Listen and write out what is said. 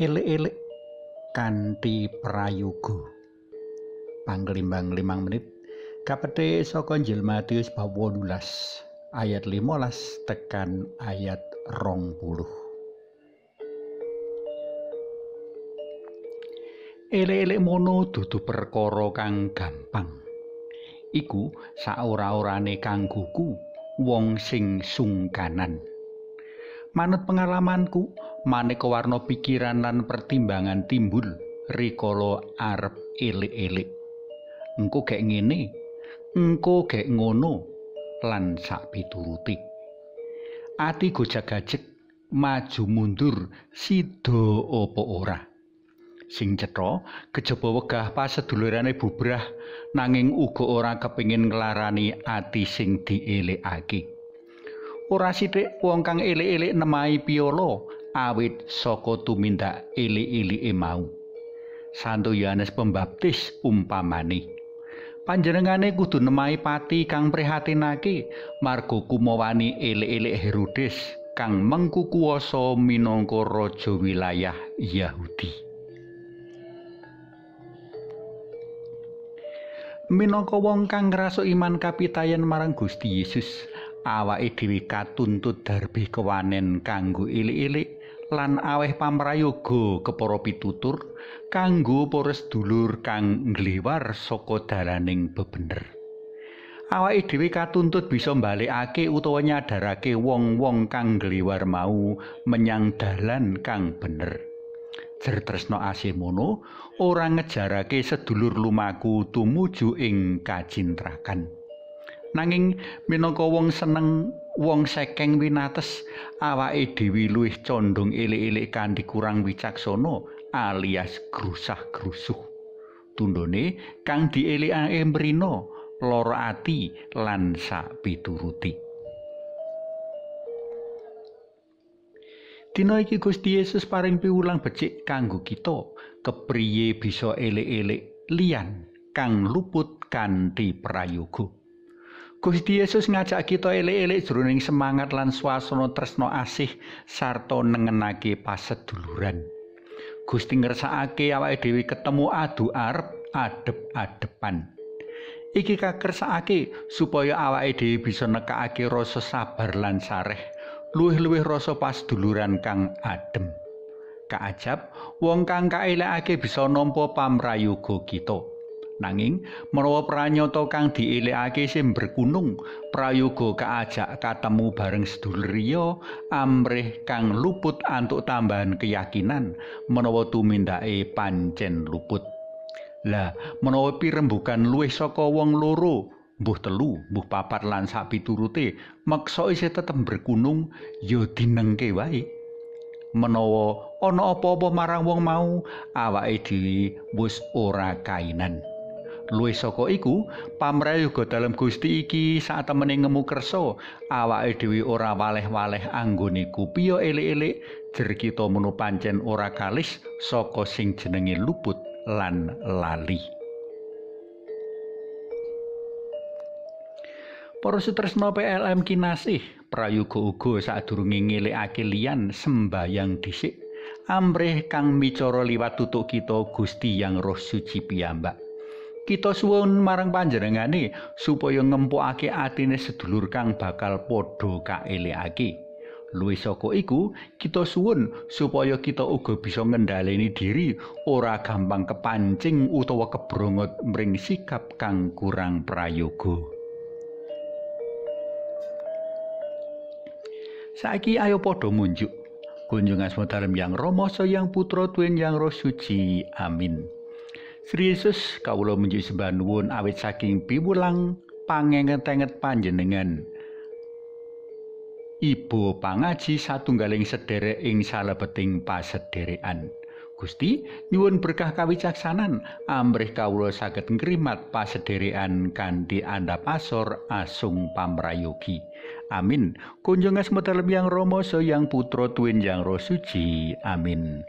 elek-elek kanthi prayoga. Panglimbang 5 menit. Kapete saka Injil Matius bab 18 ayat 15 tekan ayat 20 elek-elek mono dudu perkara kang gampang. Iku saora-orane kanggoku wong sing sungkanan. Manut pengalamanku maneka warna pikiran lan pertimbangan timbul rikala arep elik-elik. Engko gek ngene engko gek ngono lan sak pituruti. Ati gojag-gajeg maju mundur sida apa ora? Sing cetha kejaba wegah pasedulurane bubrah nanging uga ora kepingin nglarani ati sing dielikake. Ora sithik wong kang elik-elik nemahi piolo awit saka tumindak ili-ilike mau. Santo Yohanes Pembaptis umpamane. Panjenengane kudu nemahi pati kang prihatinake marga kumawani ili-ilik Herodes kang mengku kuwasa minangka raja wilayah Yahudi. Minangka wong kang ngrasa iman kapitayan marang Gusti Yesus, awake dhewe katuntut darbe kewanen kanggo ilik-ilik lan aweh pamrayoga kepara pitutur kanggo para sedulur kang ngliwar saka dalaning bebener. Awake dhewe katuntut bisa mbalekake utawa nyadarake wong-wong kang ngliwar mau menyang dalan kang bener. Jer tresno asih mono ora ngejarake sedulur lumaku tumuju ing kacintrakan. Nanging minangka wong seneng wong sekeng winates awake dhewe luwih condong elik-elik kanthi kurang wicaksana alias grusah-grusuh tundone kang dielikake mrina lara ati lan sak pituruti Dina iki Gusti Yesus paring piwulang becik kanggo kita kepriye bisa elik-elik liyan kang luput kanthi prayoga. Gusti Yesus ngajak kita elek-elek jroning semangat lan swasana tresno asih sarta nengenake paseduluran. Gusti ngersakake awake dhewe ketemu adu arep adep-adepan. Iki kakersakake supaya awake dhewe bisa nekakake rasa sabar lan sareh, luwih-luwih rasa paseduluran kang adem. Kaajab, wong kang kaelekake bisa nampa pamrayoga kita. Nanging menawa pranyata kang dielekake sing berkunung, prayoga kaajak katemu bareng sedulur liya amrih kang luput antuk tambahan keyakinan menawa tumindake pancen luput. Lah, menawa pirembugan luwih saka wong loro, mbuh telu, mbuh papat lan sak piturute, meksa isih tetep berkunung, ya dinengke wae. Menawa ana apa-apa marang wong mau, awake dhewe wis ora kainan. Luwih saka iku, pamrayoga dalem Gusti iki sak temene ngemu kersa, awake dhewe ora waleh-waleh anggone kupiyo elik-elik, jer kita menu pancen ora kalis saka sing jenenge luput lan lali. Para sutresna PLM kinasih, prayoga uga sadurunge ngelikake liyan sembayang dhisik, amrih kang micara liwat tutuk kita Gusti yang Roh Suci piyambak. Kita suwun marang panjenengane supaya ngempukake atine sedulur kang bakal padha kaelekake. Luwih saka iku, kita suwun supaya kita uga bisa ngendhaleni diri ora gampang kepancing utawa kebrongot mring sikap kang kurang prayoga. Saiki ayo padha munjuk. Kunjungan semotalem yang Romo yang putra tuwin yang roh suci. Amin. Sri Yesus kawula menji sembah nuwun awit saking piwulang pangenget-enget panjenengan. Ibu pangaji satunggaling sederek ing salebeting pasederekan. Gusti nyuwun berkah kawicaksanan amrih kawula saged ngrimat pasederekan kanthi andhap asor asung pamrayogi. Amin. Kunjung asmeta yang Rama yang putra tuwin yang roh suci. Amin.